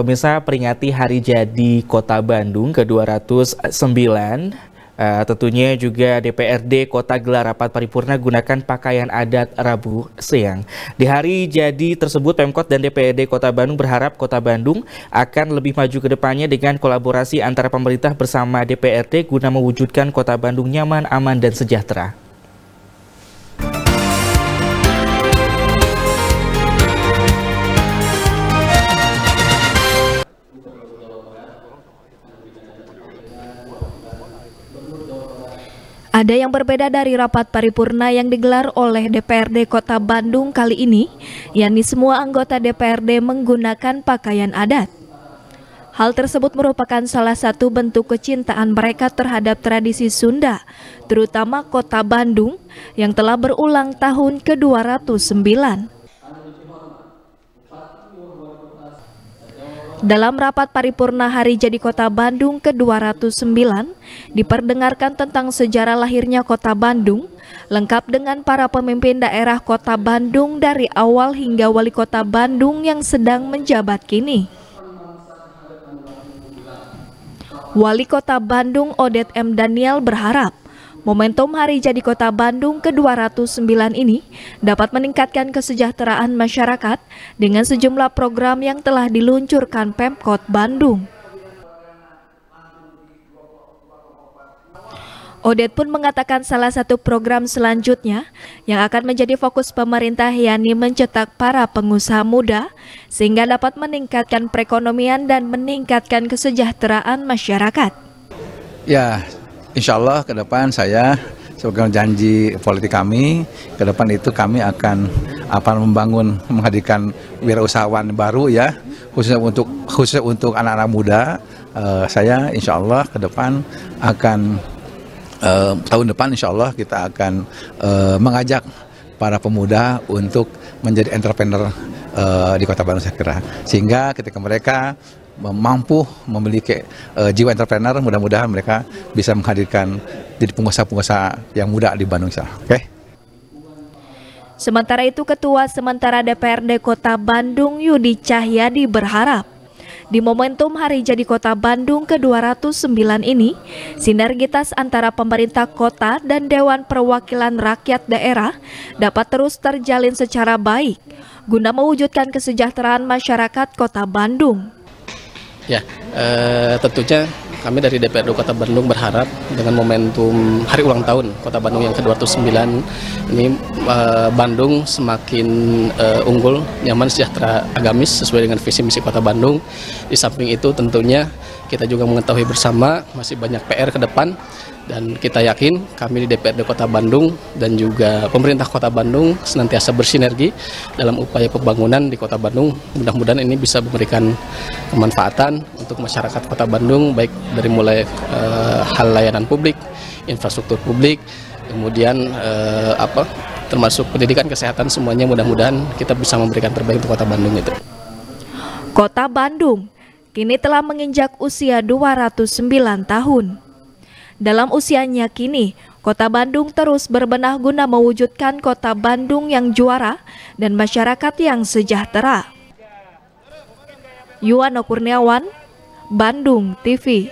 Pemirsa peringati hari jadi Kota Bandung ke-209 Uh, tentunya juga DPRD Kota gelar rapat paripurna gunakan pakaian adat Rabu siang. Di hari jadi tersebut Pemkot dan DPRD Kota Bandung berharap Kota Bandung akan lebih maju ke depannya dengan kolaborasi antara pemerintah bersama DPRD guna mewujudkan Kota Bandung nyaman, aman, dan sejahtera. Ada yang berbeda dari rapat paripurna yang digelar oleh DPRD Kota Bandung kali ini, yakni semua anggota DPRD menggunakan pakaian adat. Hal tersebut merupakan salah satu bentuk kecintaan mereka terhadap tradisi Sunda, terutama Kota Bandung yang telah berulang tahun ke-209. Dalam rapat paripurna hari jadi kota Bandung ke-209, diperdengarkan tentang sejarah lahirnya kota Bandung, lengkap dengan para pemimpin daerah kota Bandung dari awal hingga wali kota Bandung yang sedang menjabat kini. Wali kota Bandung Odet M. Daniel berharap Momentum Hari Jadi Kota Bandung ke-209 ini dapat meningkatkan kesejahteraan masyarakat dengan sejumlah program yang telah diluncurkan Pemkot Bandung. Odet pun mengatakan salah satu program selanjutnya yang akan menjadi fokus pemerintah yakni mencetak para pengusaha muda sehingga dapat meningkatkan perekonomian dan meningkatkan kesejahteraan masyarakat. Ya, Insya Allah ke depan saya sebagai janji politik kami, ke depan itu kami akan apa membangun menghadirkan wirausahawan baru ya, khususnya untuk khususnya untuk anak-anak muda. Uh, saya insya Allah ke depan akan uh, tahun depan insya Allah kita akan uh, mengajak para pemuda untuk menjadi entrepreneur uh, di Kota Bandung saya kira. Sehingga ketika mereka mampu memiliki uh, jiwa entrepreneur, mudah-mudahan mereka bisa menghadirkan jadi pengusaha-pengusaha yang muda di Bandung. Oke. Okay? Sementara itu Ketua Sementara DPRD Kota Bandung Yudi Cahyadi berharap di momentum Hari Jadi Kota Bandung ke-209 ini, sinergitas antara pemerintah kota dan Dewan Perwakilan Rakyat Daerah dapat terus terjalin secara baik guna mewujudkan kesejahteraan masyarakat Kota Bandung. Ya, eh, tentunya kami dari DPRD Kota Bandung berharap dengan momentum hari ulang tahun Kota Bandung yang ke-209 ini eh, Bandung semakin eh, unggul, nyaman, sejahtera, agamis sesuai dengan visi misi Kota Bandung. Di samping itu tentunya kita juga mengetahui bersama masih banyak PR ke depan dan kita yakin kami di DPRD Kota Bandung dan juga pemerintah Kota Bandung senantiasa bersinergi dalam upaya pembangunan di Kota Bandung. Mudah-mudahan ini bisa memberikan kemanfaatan untuk masyarakat Kota Bandung baik dari mulai e, hal layanan publik, infrastruktur publik, kemudian e, apa termasuk pendidikan kesehatan semuanya mudah-mudahan kita bisa memberikan terbaik untuk Kota Bandung itu. Kota Bandung kini telah menginjak usia 209 tahun. Dalam usianya kini, Kota Bandung terus berbenah guna mewujudkan Kota Bandung yang juara dan masyarakat yang sejahtera. Yuwana Kurniawan, Bandung TV